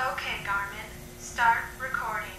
Okay, Garmin. Start recording.